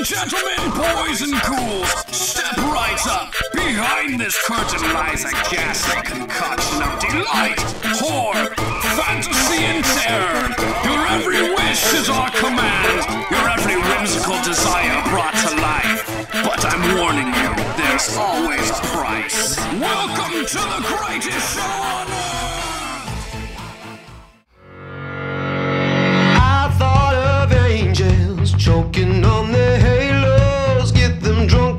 and gentlemen, boys and ghouls, step right up. Behind this curtain lies a ghastly concoction of delight, horror, fantasy, and terror. Your every wish is our command, your every whimsical desire brought to life. But I'm warning you, there's always a price. Welcome to the greatest show on earth! Choking on the halos, get them drunk.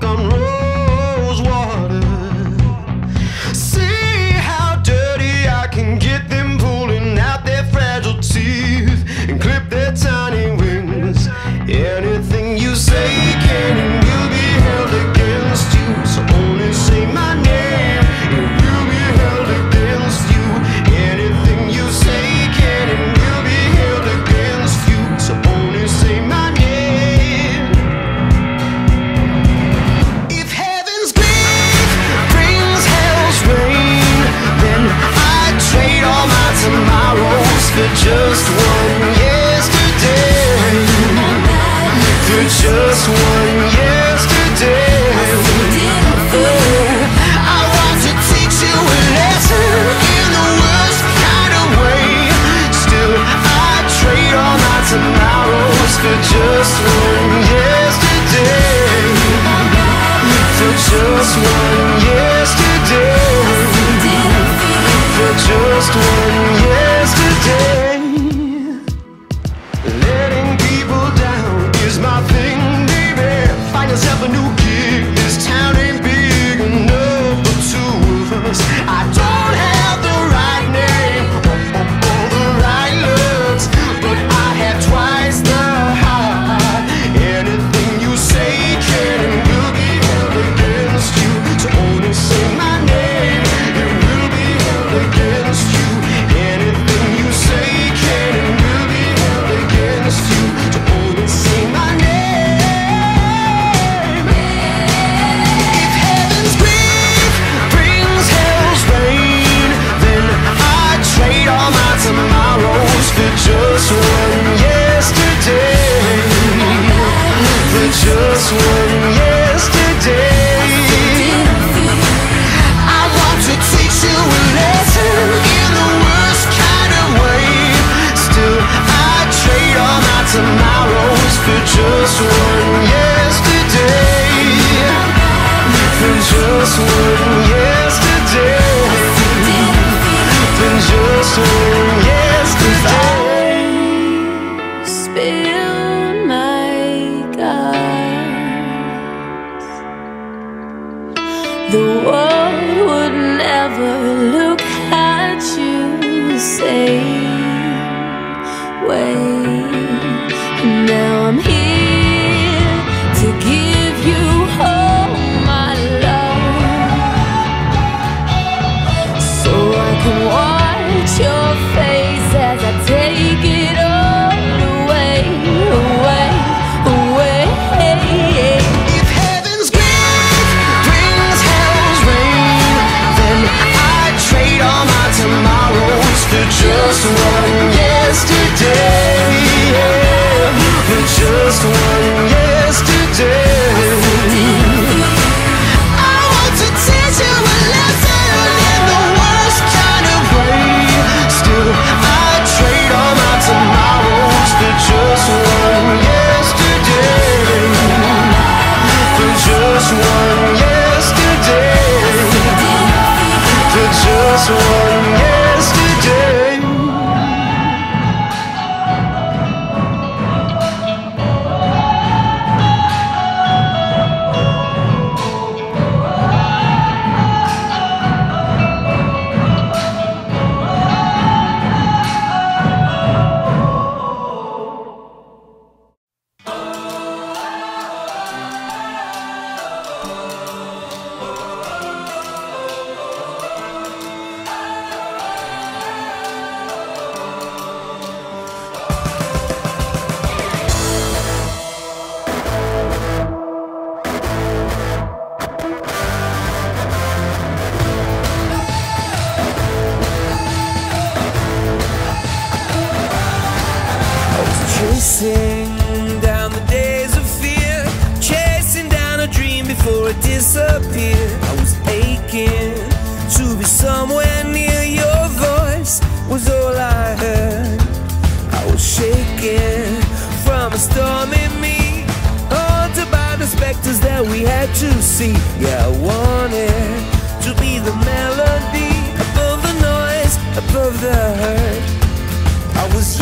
just one yesterday For just one yesterday Letting people down is my thing, baby Find yourself a new gig this time. yesterday. I want to teach you a lesson In the worst kind of way. Still I trade all my tomorrows For just one yesterday. For just one The world would never look at you the same way. just one. Hurt. I was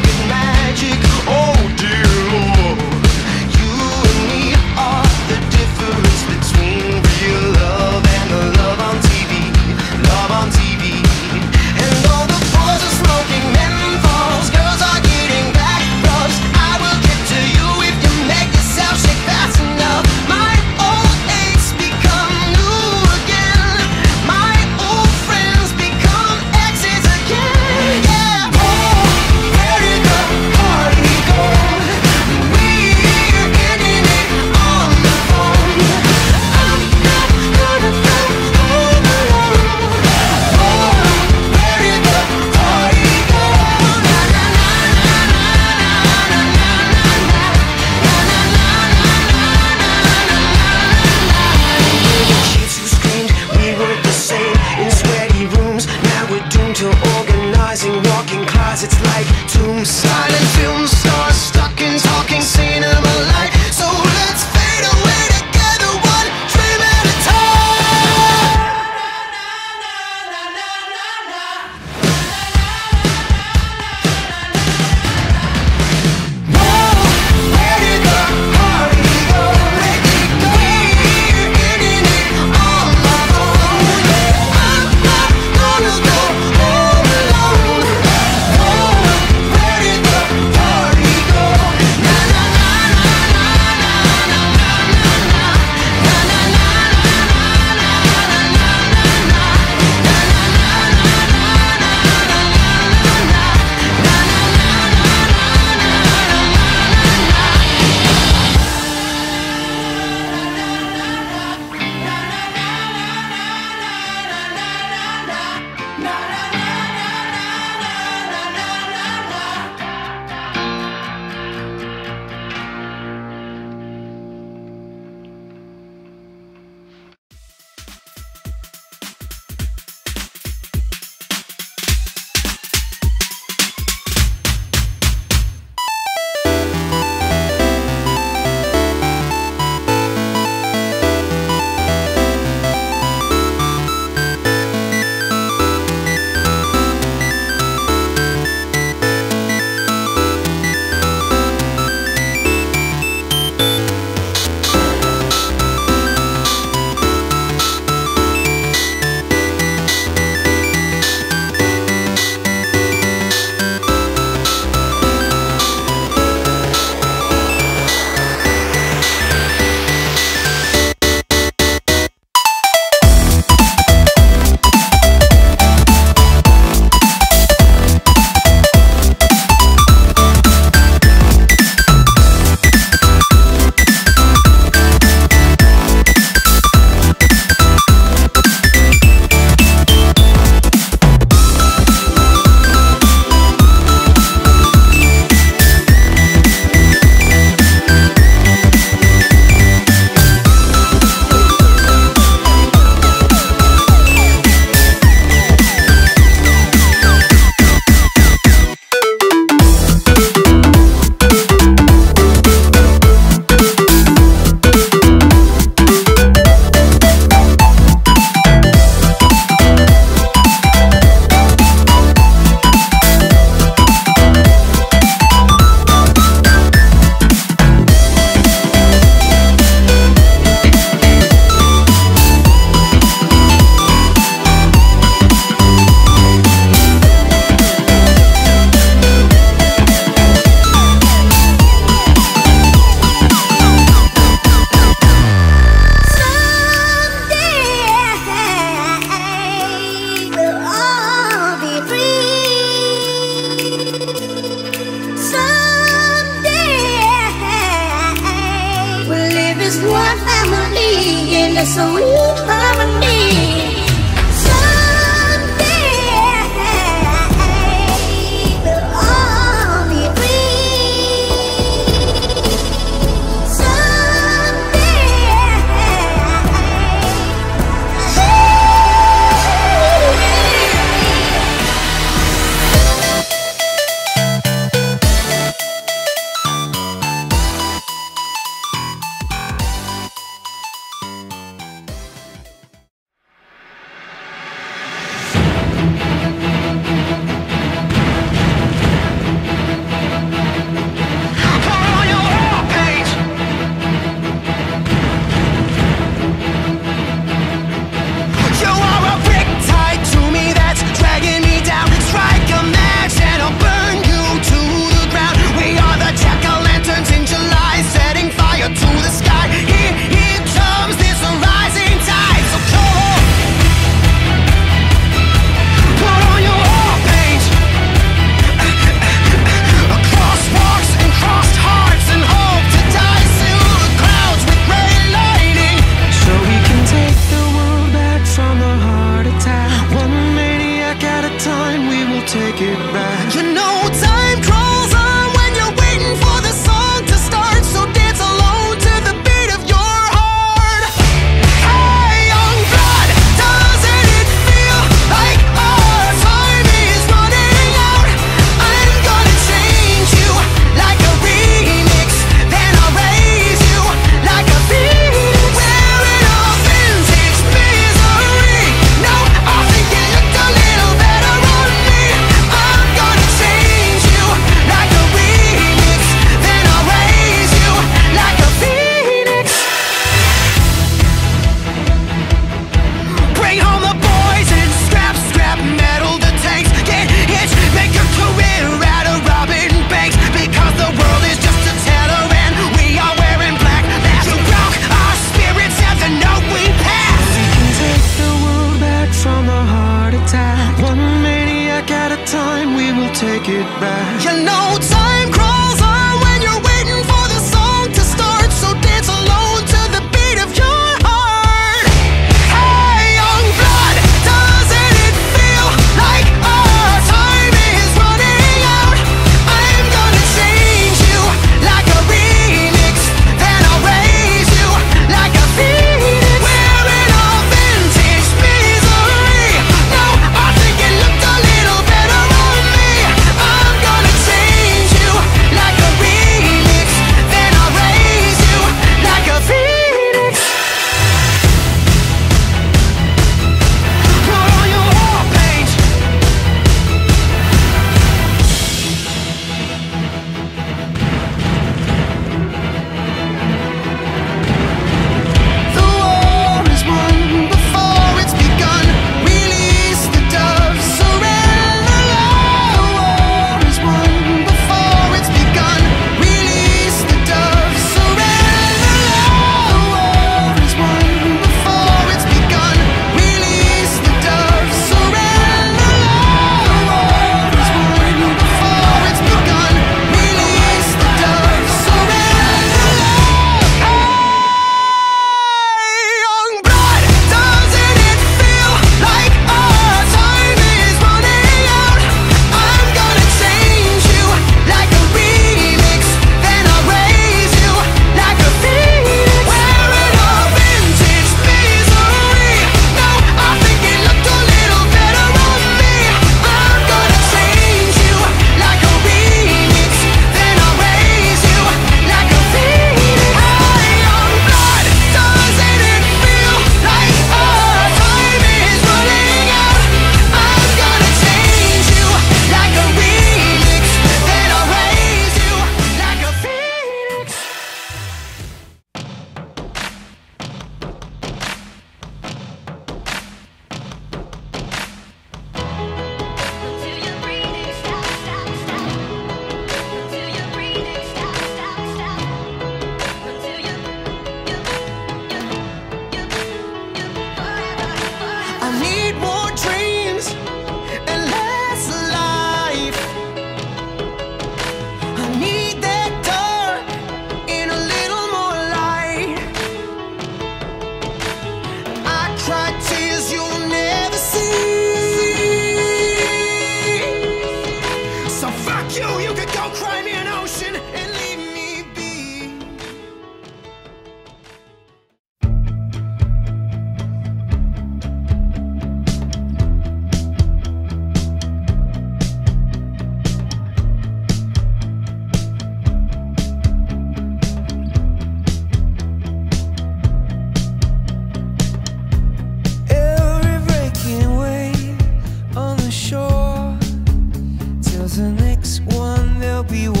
the next one there'll be one